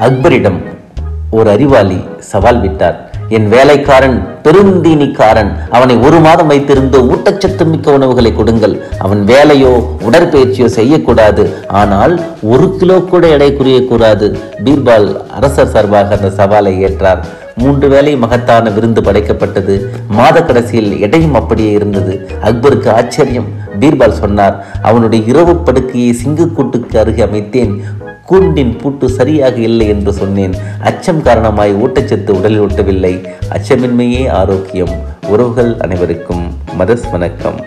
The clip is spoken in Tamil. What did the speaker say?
அக்பரிடம் ஒரு அறிவாளி சவால் விட்டார். என் வேலைக்காரன் பெருந்தீனிக்காரன். அவனை ஒரு மாதம் வைத்திருந்து ஊட்டச்சத்து மிக்க உணவுகளை கொடுங்கள். அவன் வேலையோ உடற்பயிற்சியோ செய்யக்கூடாது. ஆனால் ஒரு கிலோ கூட எடை குறையக்கூடாது. பீர்பால் அரசர் சார்பாக அந்த சவாலை ஏற்றார். மூன்று வேளை மகத்தான விருந்து படைக்கப்பட்டது. மாத கடைசியில் எடையும் அப்படியே இருந்தது. அக்பருக்கு ஆச்சரியம். பீர்பால் சொன்னார் அவனுடைய இரவு படுக்கையை சிங்கக்கூட்டுக்கு அருகே அமைத்தேன். கூண்டின் பூட்டு சரியாக இல்லை என்று சொன்னேன். அச்சம் காரணமாய் ஊட்டச்சத்து உடலில் ஒட்டவில்லை அச்சமின்மையே ஆரோக்கியம். உறவுகள் அனைவருக்கும் மதஸ் வணக்கம்.